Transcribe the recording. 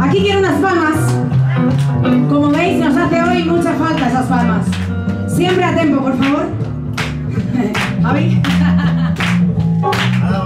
Aquí quiero unas palmas. Como veis, nos hace hoy mucha falta esas palmas. Siempre a tiempo, por favor. ¿A